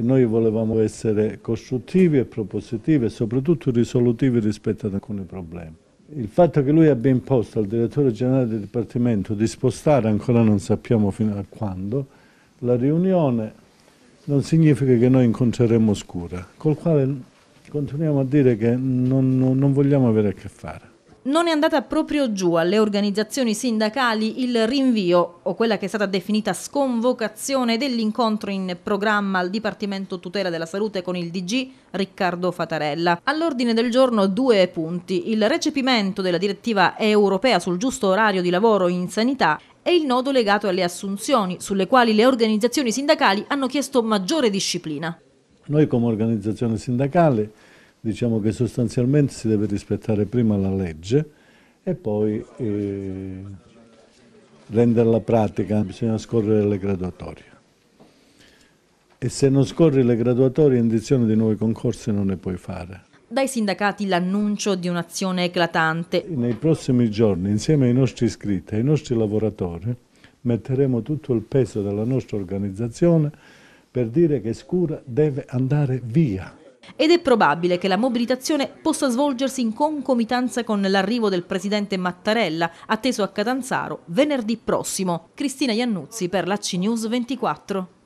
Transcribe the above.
noi volevamo essere costruttivi e propositivi e soprattutto risolutivi rispetto ad alcuni problemi. Il fatto che lui abbia imposto al direttore generale del Dipartimento di spostare, ancora non sappiamo fino a quando, la riunione non significa che noi incontreremo Scura, col quale continuiamo a dire che non, non vogliamo avere a che fare. Non è andata proprio giù alle organizzazioni sindacali il rinvio o quella che è stata definita sconvocazione dell'incontro in programma al Dipartimento Tutela della Salute con il DG Riccardo Fatarella. All'ordine del giorno due punti, il recepimento della direttiva europea sul giusto orario di lavoro in sanità e il nodo legato alle assunzioni, sulle quali le organizzazioni sindacali hanno chiesto maggiore disciplina. Noi come organizzazione sindacale diciamo che sostanzialmente si deve rispettare prima la legge e poi eh, renderla pratica, bisogna scorrere le graduatorie. E se non scorri le graduatorie indizione di nuovi concorsi non ne puoi fare. Dai sindacati l'annuncio di un'azione eclatante. Nei prossimi giorni, insieme ai nostri iscritti, ai nostri lavoratori, metteremo tutto il peso della nostra organizzazione per dire che Scura deve andare via ed è probabile che la mobilitazione possa svolgersi in concomitanza con l'arrivo del presidente Mattarella, atteso a Catanzaro venerdì prossimo. Cristina Iannuzzi per la C News 24.